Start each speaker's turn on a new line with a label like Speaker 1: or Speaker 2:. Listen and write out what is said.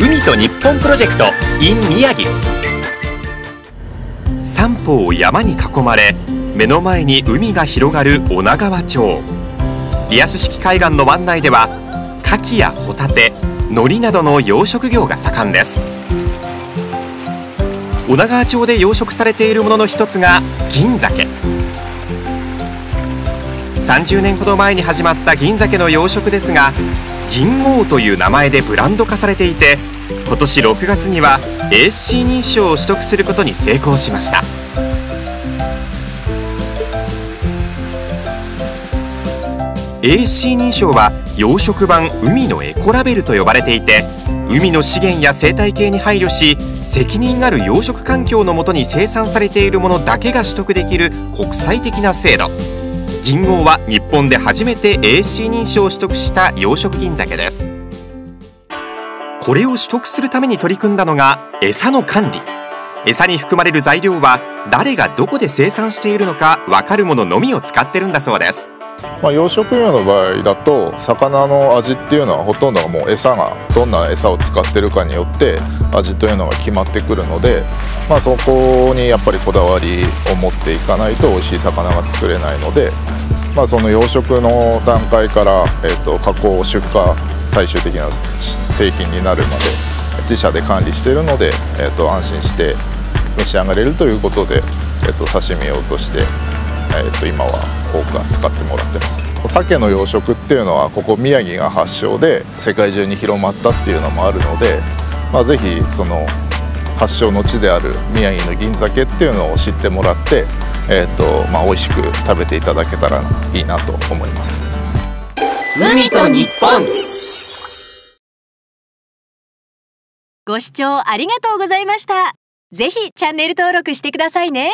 Speaker 1: 海と日本プロジェクト in 宮城。三方を山に囲まれ目の前に海が広がる女川町。リアス式海岸の湾内では牡蠣やホタテ海苔などの養殖業が盛んです。女川町で養殖されているものの一つが銀鮭。30年ほど前に始まった銀鮭の養殖ですが銀王という名前でブランド化されていて今年6月には ASC 認証を取得することに成功しました。ASC 認証は養殖版海のエコラベルと呼ばれていて海の資源や生態系に配慮し責任ある養殖環境のもとに生産されているものだけが取得できる国際的な制度。銀号は日本で初めて ASC 認証を取得した養殖銀鮭です。これを取得するために取り組んだのが餌の管理。餌に含まれる材料は誰がどこで生産しているのか分かるもののみを使ってるんだそうです。
Speaker 2: まあ、養殖業の場合だと魚の味っていうのはほとんどがもう餌がどんな餌を使ってるかによって味というのが決まってくるので、まあ、そこにやっぱりこだわりを持っていかないと美味しい魚が作れないので、まあ、その養殖の段階から、えー、と加工出荷最終的な製品になるまで自社で管理しているので、えー、と安心して召し上がれるということで、えー、と刺身用としてえー、と今は多く使ってもらってます。鮭の養殖っていうのはここ宮城が発祥で世界中に広まったっていうのもあるので、まあ、ぜひその発祥の地である宮城の銀鮭っていうのを知ってもらって、えーとまあ、美味しく食べていただけたらいいなと思います。
Speaker 1: 海と日本。
Speaker 3: ご視聴ありがとうございました。ぜひチャンネル登録してくださいね